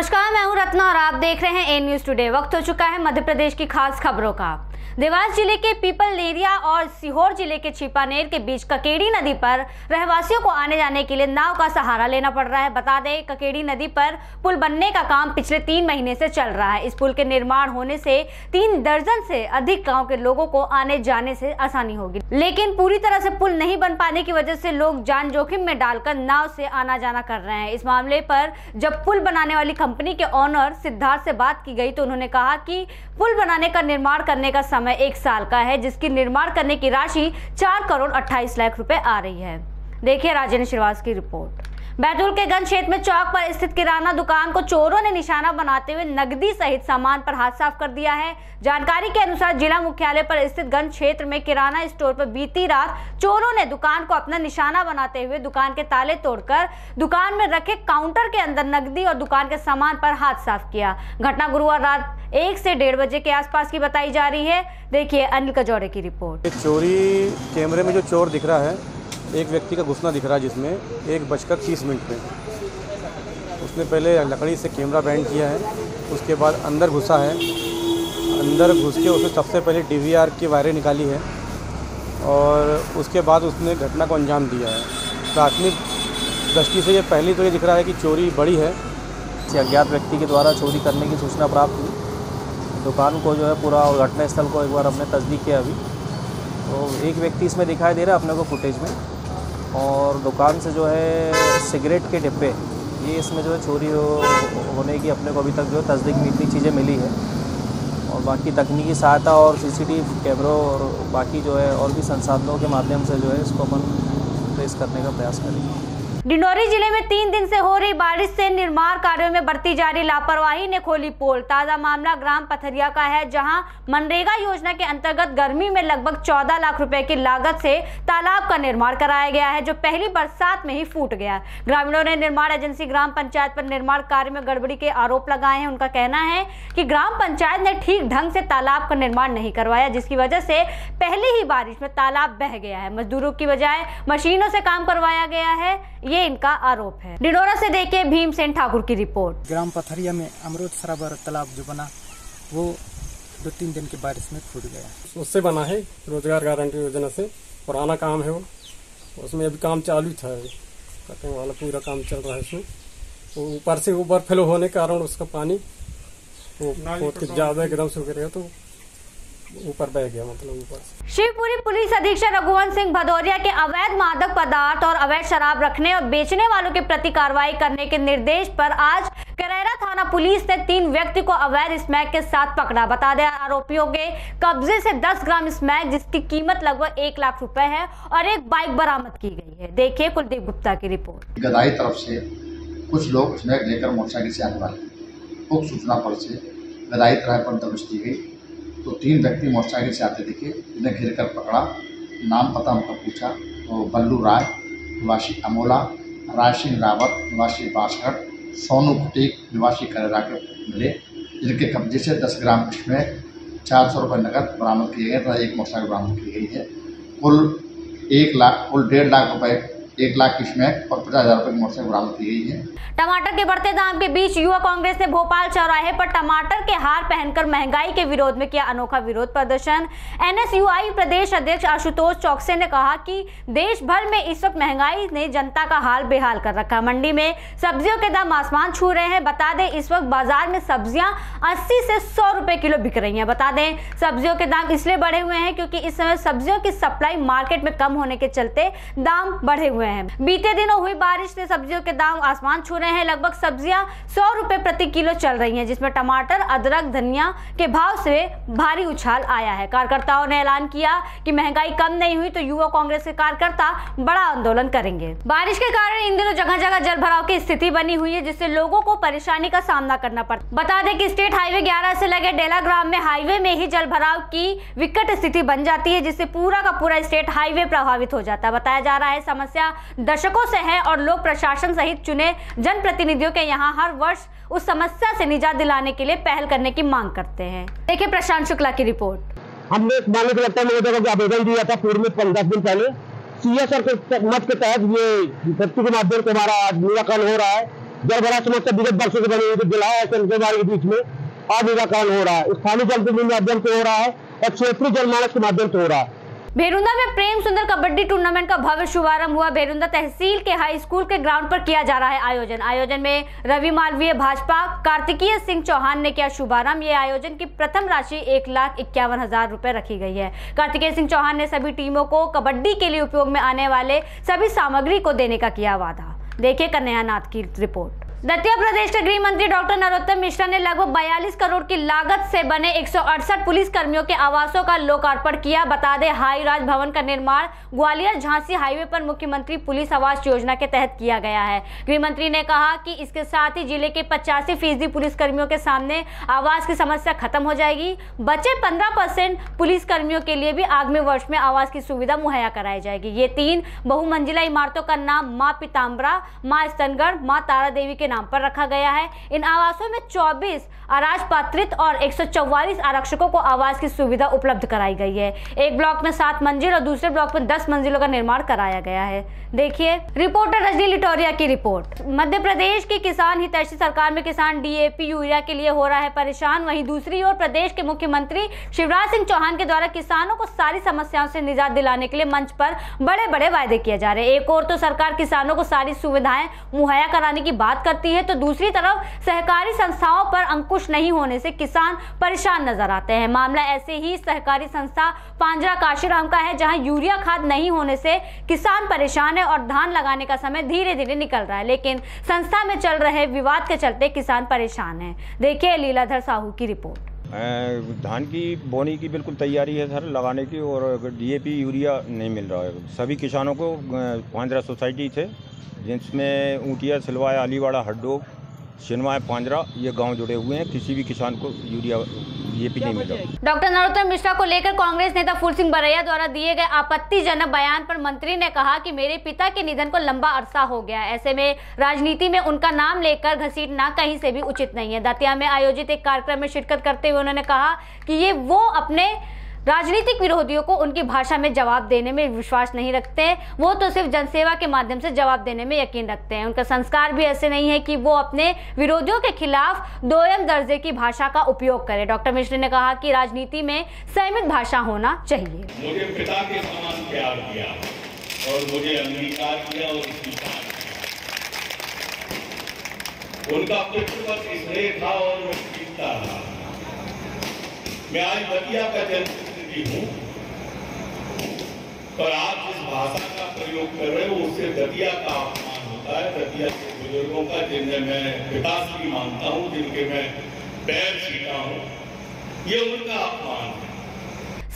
नमस्कार, मैं हूँ रत्ना और आप देख रहे हैं ए न्यूज़ टुडे वक्त हो चुका है मध्य प्रदेश की खास खबरों का। देवास ज़िले के पीपल नेरिया और सीहोर ज़िले के छिपानेर के बीच ककेड़ी नदी पर रहवासियों को आने जाने के लिए नाव का सहारा लेना पड़ रहा है। बता दें, ककेड़ी नदी पर पुल बनने का काम पिछले तीन महीने से चल रहा है। इस पुल के निर्माण होने से तीन दर्जन से अधिक गाँव के लोगों को आने जाने से आसानी होगी। लेकिन पूरी तरह से पुल नहीं बन पाने की वजह से लोग जान जोखिम में डालकर नाव से आना जाना कर रहे हैं। इस मामले पर जब पुल बनाने वाली कंपनी के ओनर सिद्धार्थ से बात की गई तो उन्होंने कहा कि पुल बनाने का निर्माण करने का समय एक साल का है, जिसकी निर्माण करने की राशि चार करोड़ अट्ठाईस लाख रुपए आ रही है। देखिए राजेंद्र श्रीवास की रिपोर्ट। बैतूल के गंज क्षेत्र में चौक पर स्थित किराना दुकान को चोरों ने निशाना बनाते हुए नकदी सहित सामान पर हाथ साफ़ कर दिया है। जानकारी के अनुसार जिला मुख्यालय पर स्थित गंज क्षेत्र में किराना स्टोर पर बीती रात चोरों ने दुकान को अपना निशाना बनाते हुए दुकान के ताले तोड़कर दुकान में रखे काउंटर के अंदर नकदी और दुकान के सामान पर हाथ साफ़ किया। घटना गुरुवार रात एक से डेढ़ बजे के आसपास की बताई जा रही है। देखिए अनिल कजौरे की रिपोर्ट। चोरी कैमरे में जो चोर दिख रहा है एक व्यक्ति का घुसना दिख रहा है जिसमें एक बजकर तीस मिनट में। उसने पहले लकड़ी से कैमरा बैंड किया है, उसके बाद अंदर घुसा है। अंदर घुस के उसने सबसे पहले डीवीआर की वायरें निकाली है और उसके बाद उसने घटना को अंजाम दिया है। प्राथमिक दृष्टि से ये पहली तो ये दिख रहा है कि चोरी बड़ी है। अज्ञात व्यक्ति के द्वारा चोरी करने की सूचना प्राप्त हुई। दुकान को जो है पूरा घटनास्थल को एक बार हमने तस्दीक किया अभी। तो एक व्यक्ति इसमें दिखाई दे रहा है अपने को फुटेज में। और दुकान से जो है सिगरेट के डिब्बे ये इसमें जो है चोरी हो, होने की अपने को अभी तक जो तस्दीक इतनी चीज़ें मिली है। और बाकी तकनीकी सहायता और सीसीटीवी कैमरों और बाकी जो है और भी संसाधनों के माध्यम से जो है इसको अपन ट्रेस करने का प्रयास करेंगे। डिंडोरी ज़िले में तीन दिन से हो रही बारिश से निर्माण कार्यों में बढ़ती जा रही लापरवाही ने खोली पोल। ताज़ा मामला ग्राम पथरिया का है, जहाँ मनरेगा योजना के अंतर्गत गर्मी में लगभग 14 लाख रुपए की लागत से तालाब का निर्माण कराया गया है, जो पहली बरसात में ही फूट गया। ग्रामीणों ने निर्माण एजेंसी ग्राम पंचायत पर निर्माण कार्य में गड़बड़ी के आरोप लगाए हैं। उनका कहना है की ग्राम पंचायत ने ठीक ढंग से तालाब का निर्माण नहीं करवाया, जिसकी वजह से पहली ही बारिश में तालाब बह गया है। मजदूरों की बजाय मशीनों से काम करवाया गया है। ये इनका आरोप है। डिडोरा से देखे भीमसेन ठाकुर की रिपोर्ट। ग्राम पथरिया में अमरूद सराबर तालाब जो बना वो दो तीन दिन की बारिश में फूट गया। उससे बना है रोज़गार गारंटी योजना से पुराना काम है वो। उसमें अभी काम चालू था। कटिंग वाला पूरा काम चल रहा है उसमें। ऊपर से ओवरफ्लो होने के कारण उसका पानी वो बहुत ज़्यादा एकदम सूख गया तो ऊपर बह गया मतलब ऊपर शिवपुरी पुलिस अधीक्षक रघुवंश सिंह भदौरिया के अवैध मादक पदार्थ और अवैध शराब रखने और बेचने वालों के प्रति कार्रवाई करने के निर्देश पर आज करेरा थाना पुलिस ने तीन व्यक्ति को अवैध स्मैक के साथ पकड़ा। बता दें आरोपियों के कब्जे से 10 ग्राम स्मैक जिसकी कीमत लगभग एक लाख रुपए है और एक बाइक बरामद की गई है। देखिए कुलदीप गुप्ता की रिपोर्ट। गदाई तरफ़ से कुछ लोग स्मैक लेकर मोटरसाइकिल से आने वाले। सूचना पर से गदाई तरह पर दबिश दी गई। तो तीन व्यक्ति मोटरसाइकिल से आते दिखे जिन्हें घिर कर पकड़ा। नाम पता उनका पूछा। तो बल्लू राय, निवासी अमोला राय सिंह रावत, निवासी बासगढ़ सोनू कुटीक, निवासी करेरा के मिले। जिनके कब्जे से दस ग्राम इसमें चार सौ रुपये नकद बरामद किए गए तथा एक मोटरसाइकिल बरामद की गई है। कुल एक लाख, कुल डेढ़ लाख रुपए एक लाख की स्मैक और पचास हज़ार रुपये की मोटरसाइकिल बरामद की गई है। टमाटर के बढ़ते दाम के बीच युवा कांग्रेस ने भोपाल चौराहे पर टमाटर के हार पहनकर महँगाई के विरोध में किया अनोखा विरोध प्रदर्शन। एनएसयूआई प्रदेश अध्यक्ष आशुतोष चौकसे ने कहा कि देश भर में इस वक्त महँगाई ने जनता का हाल बेहाल कर रखा मंडी में सब्जियों के दाम आसमान छू रहे हैं। बता दें, इस वक्त बाज़ार में सब्ज़ियाँ 80 से सौ रुपए किलो बिक रही है। बता दें, सब्जियों के दाम इसलिए बढ़े हुए हैं क्योंकि इस समय सब्जियों की सप्लाई मार्केट में कम होने के चलते दाम बढ़े हुए हैं। बीते दिनों हुई बारिश से सब्जियों के दाम आसमान छू रहे हैं। लगभग सब्ज़ियाँ सौ रुपए प्रति किलो चल रही हैं, जिसमें टमाटर, अदरक, धनिया के भाव से भारी उछाल आया है। कार्यकर्ताओं ने ऐलान किया कि महँगाई कम नहीं हुई तो युवा कांग्रेस के कार्यकर्ता बड़ा आंदोलन करेंगे। बारिश के कारण इन दिनों जगह जगह जल भराव की स्थिति बनी हुई है, जिससे लोगों को परेशानी का सामना करना पड़ता बता दें कि स्टेट हाईवे 11 से लगे डेला ग्राम में हाईवे में ही जल भराव की विकट स्थिति बन जाती है, जिससे पूरा का पूरा स्टेट हाईवे प्रभावित हो जाता है। बताया जा रहा है, समस्या दशकों से है और लोग प्रशासन सहित चुने जनप्रतिनिधियों के यहाँ हर वर्ष उस समस्या से निजात दिलाने के लिए पहल करने की मांग करते हैं। देखिए प्रशांत शुक्ला की रिपोर्ट। हमने मामले को लगता है जगह आवेदन दिया था पूर्व में पंद्रह दिन पहले। सीएसआर के मत के तहत ये व्यक्ति के माध्यम से हमारा आज निराकरण हो रहा है। जल भरा समस्या विगत वर्षों से बनी थी जिला सेंट्रल के बीच में, आज निराकरण हो रहा है। स्थानीय जल के माध्यम से हो रहा है और क्षेत्रीय जलमानस के माध्यम से हो रहा है। भेरुंदा में प्रेम सुंदर कबड्डी टूर्नामेंट का भव्य शुभारंभ हुआ। भेरुंदा तहसील के हाई स्कूल के ग्राउंड पर किया जा रहा है आयोजन। आयोजन में रवि मालवीय, भाजपा, कार्तिकीय सिंह चौहान ने किया शुभारंभ। ये आयोजन की प्रथम राशि एक लाख इक्यावन हज़ार रुपए रखी गई है। कार्तिकीय सिंह चौहान ने सभी टीमों को कबड्डी के लिए उपयोग में आने वाले सभी सामग्री को देने का किया वादा। देखिए कन्हैया नाथ की रिपोर्ट। दतिया प्रदेश के गृह मंत्री डॉक्टर नरोत्तम मिश्रा ने लगभग 42 करोड़ की लागत से बने 168 पुलिस कर्मियों के आवासों का लोकार्पण किया। बता दें, हाई राज भवन का निर्माण ग्वालियर झांसी हाईवे पर मुख्यमंत्री पुलिस आवास योजना के तहत किया गया है। गृह मंत्री ने कहा कि इसके साथ ही ज़िले के पचासी फ़ीसदी पुलिस कर्मियों के सामने आवास की समस्या खत्म हो जाएगी। बचे पंद्रह परसेंट पुलिस कर्मियों के लिए भी आगामी वर्ष में आवास की सुविधा मुहैया कराई जाएगी। ये तीन बहुमंजिला इमारतों का नाम माँ पिताम्बरा, माँ स्तनगढ़, माँ तारा देवी के नाम पर रखा गया है। इन आवासों में 24 अराजपात्रित और 144 आरक्षकों को आवास की सुविधा उपलब्ध कराई गई है। एक ब्लॉक में सात मंजिल और दूसरे ब्लॉक में दस मंजिलों का निर्माण कराया गया है। देखिए, रिपोर्टर रजनी लिटोरिया की रिपोर्ट। मध्य प्रदेश की किसान हितैषी सरकार में किसान डीएपी यूरिया के लिए हो रहा है परेशान। वहीं दूसरी ओर प्रदेश के मुख्यमंत्री शिवराज सिंह चौहान के द्वारा किसानों को सारी समस्याओं से निजात दिलाने के लिए मंच पर बड़े बड़े वायदे किए जा रहे हैं। एक और तो सरकार किसानों को सारी सुविधाएँ मुहैया कराने की बात करती है तो दूसरी तरफ़ सहकारी संस्थाओं पर अंकुश नहीं होने से किसान परेशान नज़र आते हैं। मामला ऐसे ही सहकारी संस्था पांजरा काशीराम का है, जहाँ यूरिया खाद नहीं होने से किसान परेशान है और धान लगाने का समय धीरे धीरे निकल रहा है, लेकिन संस्था में चल रहे विवाद के चलते किसान परेशान है। देखिए लीलाधर साहू की रिपोर्ट। धान की, बोनी की बिल्कुल तैयारी है सर, लगाने की और डीएपी यूरिया नहीं मिल रहा है। सभी किसानों को पांजरा सोसाइटी थे जिसमें ऊँटिया सिलवाया अलीवाड़ा हड्डो शिनवाय पांजरा ये गाँव जुड़े हुए हैं। किसी भी किसान को यूरिया डीएपी नहीं मिल डॉक्टर नरोत्तम मिश्रा को लेकर कांग्रेस नेता फूल सिंह बरैया द्वारा दिए गए आपत्तिजनक बयान पर मंत्री ने कहा कि मेरे पिता के निधन को लंबा अरसा हो गया है। ऐसे में राजनीति में उनका नाम लेकर घसीटना कहीं से भी उचित नहीं है। दतिया में आयोजित एक कार्यक्रम में शिरकत करते हुए उन्होंने कहा कि ये वो अपने राजनीतिक विरोधियों को उनकी भाषा में जवाब देने में विश्वास नहीं रखते हैं। वो तो सिर्फ़ जनसेवा के माध्यम से जवाब देने में यकीन रखते हैं। उनका संस्कार भी ऐसे नहीं है कि वो अपने विरोधियों के खिलाफ दोयम दर्जे की भाषा का उपयोग करें। डॉक्टर मिश्र ने कहा कि राजनीति में संयमित भाषा होना चाहिए। मुझे पिता के समान प्यार किया और मुझे अंगीकार किया और स्वीकार उनका पुत्र स्नेह था और मैं आज बतिया का जनप्रतिनिधि हूँ। पर आप जिस भाषा का प्रयोग कर रहे हो, उससे दतिया का अपमान होता है। दतिया के बुज़ुर्गों का जिन्हें मैं विकास भी मानता हूँ, जिनके मैं पैर छीटा हूँ, ये उनका अपमान है।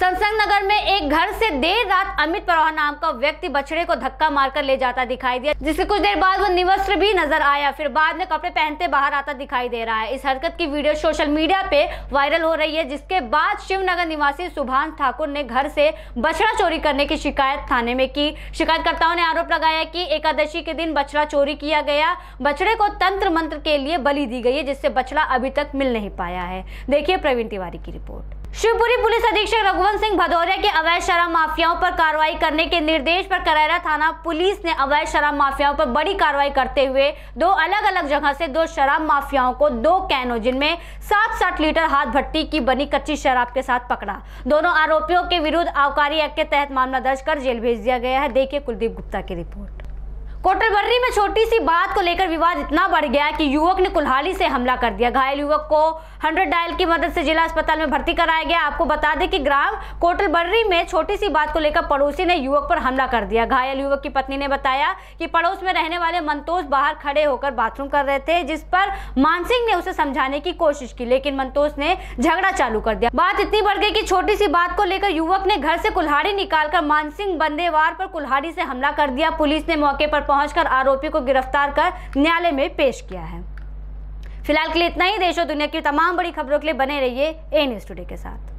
संसंग नगर में एक घर से देर रात अमित प्रवाह नाम का व्यक्ति बछड़े को धक्का मारकर ले जाता दिखाई दिया जिसके कुछ देर बाद वो निवस्त्र भी नज़र आया, फिर बाद में कपड़े पहनते बाहर आता दिखाई दे रहा है। इस हरकत की वीडियो सोशल मीडिया पे वायरल हो रही है, जिसके बाद शिवनगर निवासी सुभाष ठाकुर ने घर से बछड़ा चोरी करने की शिकायत थाने में की। शिकायतकर्ताओं ने आरोप लगाया की एकादशी के दिन बछड़ा चोरी किया गया। बछड़े को तंत्र मंत्र के लिए बलि दी गई है, जिससे बछड़ा अभी तक मिल नहीं पाया है। देखिए प्रवीण तिवारी की रिपोर्ट। शिवपुरी पुलिस अधीक्षक रघुवंत सिंह भदौरिया के अवैध शराब माफियाओं पर कार्रवाई करने के निर्देश पर करैरा थाना पुलिस ने अवैध शराब माफियाओं पर बड़ी कार्रवाई करते हुए दो अलग अलग जगह से दो शराब माफियाओं को दो कैनो, जिनमें सात साठ लीटर हाथ भट्टी की बनी कच्ची शराब के साथ पकड़ा। दोनों आरोपियों के विरुद्ध आबकारी एक्ट के तहत मामला दर्ज कर जेल भेज दिया गया है। देखिए कुलदीप गुप्ता की रिपोर्ट। कोटलबर्री में छोटी सी बात को लेकर विवाद इतना बढ़ गया कि युवक ने कुल्हाड़ी से हमला कर दिया। घायल युवक को हंड्रेड डायल की मदद से जिला अस्पताल में भर्ती कराया गया। आपको बता दें कि ग्राम कोटलबर्री में छोटी सी बात को लेकर पड़ोसी ने युवक पर हमला कर दिया। घायल युवक की पत्नी ने बताया कि पड़ोस में रहने वाले मंतोष बाहर खड़े होकर बाथरूम कर रहे थे, जिस पर मानसिंह ने उसे समझाने की कोशिश की, लेकिन मंतोष ने झगड़ा चालू कर दिया। बात इतनी बढ़ गई की छोटी सी बात को लेकर युवक ने घर से कुल्हाड़ी निकालकर मानसिंह बंदेवार पर कुल्हाड़ी से हमला कर दिया। पुलिस ने मौके पर पहुंचकर आरोपी को गिरफ़्तार कर न्यायालय में पेश किया है। फ़िलहाल के लिए इतना ही। देश और दुनिया की तमाम बड़ी खबरों के लिए बने रहिए ए न्यूज़ टुडे के साथ।